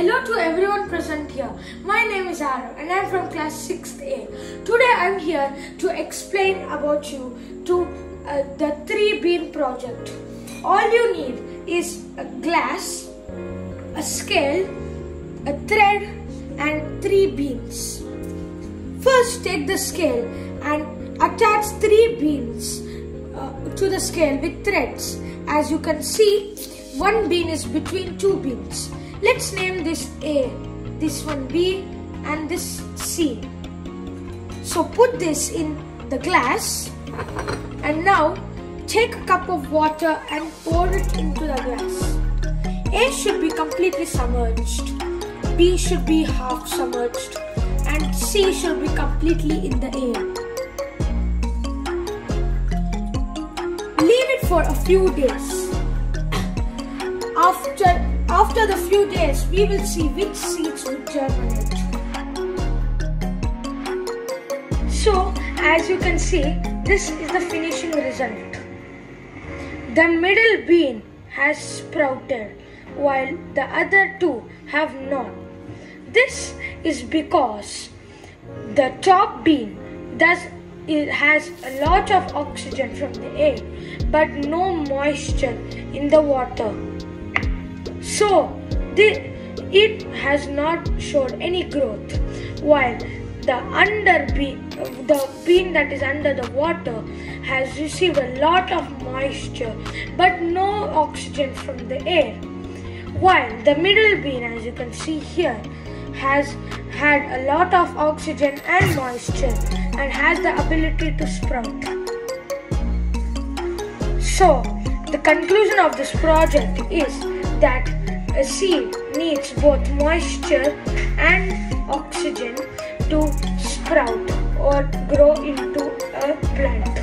Hello to everyone present here. My name is Aaron and I'm from class 6A. Today I'm here to explain about you to uh, the 3 bean project. All you need is a glass, a scale, a thread and 3 beans. First take the scale and attach 3 beans uh, to the scale with threads. As you can see, one bean is between two beans. Let's name this A, this one B, and this C. So put this in the glass and now take a cup of water and pour it into the glass. A should be completely submerged, B should be half submerged, and C should be completely in the air. Leave it for a few days. After after the few days, we will see which seeds will germinate. So, as you can see, this is the finishing result. The middle bean has sprouted while the other two have not. This is because the top bean does it has a lot of oxygen from the air but no moisture in the water so the, it has not showed any growth while the under bean the bean that is under the water has received a lot of moisture but no oxygen from the air while the middle bean as you can see here has had a lot of oxygen and moisture and has the ability to sprout. So, the conclusion of this project is that a seed needs both moisture and oxygen to sprout or grow into a plant.